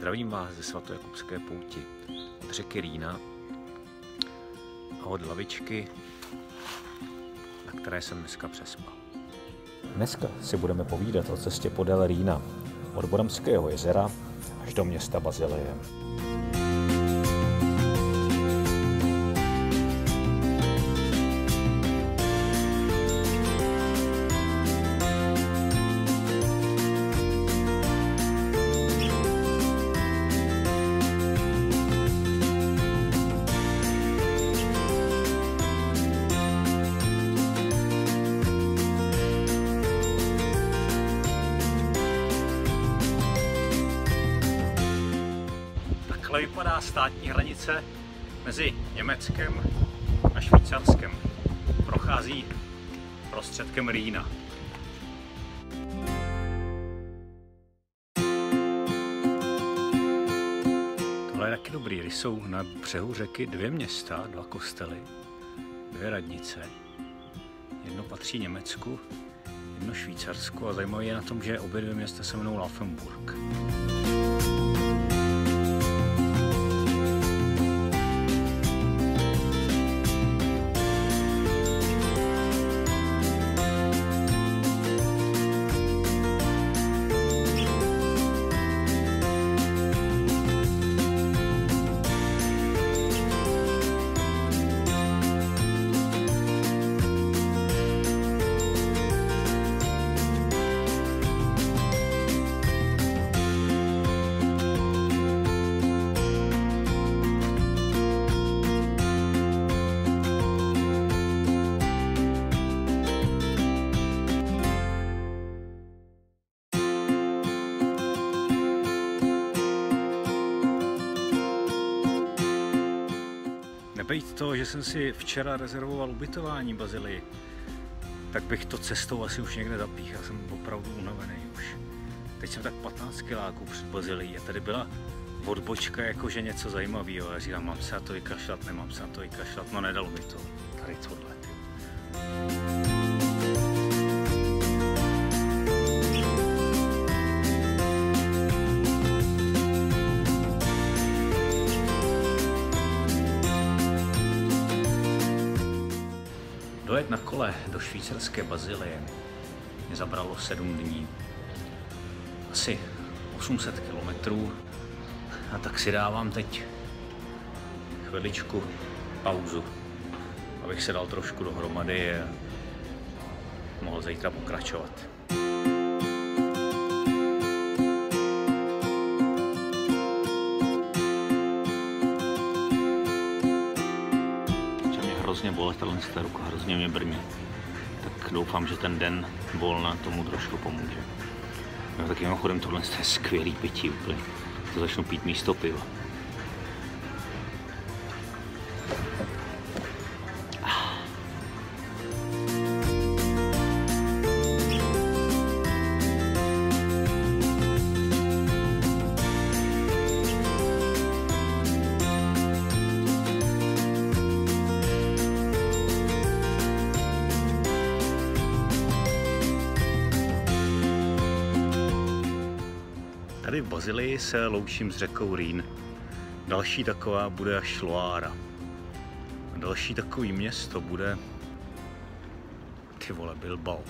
Zdravím vás ze svatojakubské pouti od řeky Rýna a od lavičky, na které jsem dneska přespal. Dneska si budeme povídat o cestě podél Rýna, od Bodamského jezera až do města Bazileje. Takhle vypadá státní hranice mezi Německem a Švýcarskem. Prochází prostředkem Rýna. Tohle je taky dobrý, když jsou na břehu řeky dvě města, dva kostely, dvě radnice. Jedno patří Německu, jedno Švýcarsku a zajímavé je na tom, že obě dvě města se jmenují Laufenburg. Nebejt to, že jsem si včera rezervoval ubytování Bazilii, tak bych to cestou asi už někde zapích. Já jsem opravdu unavený už. Teď jsem tak 15 kiláků před Bazilií a tady byla odbočka jakože něco zajímavého. Já říkám, mám se na to vykašlat, nemám se na to vykašlat, no nedalo mi to. Tady tohle. Ty. Dojet na kole do švýcarské Bazilie mě zabralo 7 dní. Asi 800 kilometrů. A tak si dávám teď chviličku pauzu, abych se dal trošku dohromady a mohl zítra pokračovat. Hrozně bolet, tahle ta ruka hrozně mě brní. Tak doufám, že ten den volna tomu trošku pomůže. No, tak mimochodem tohle je skvělý pití úplně. To začnu pít místo piva. Tady v Bazilii se loučím s řekou Rýn. Další taková bude až Loára. A další takový město bude ty vole Bilbao.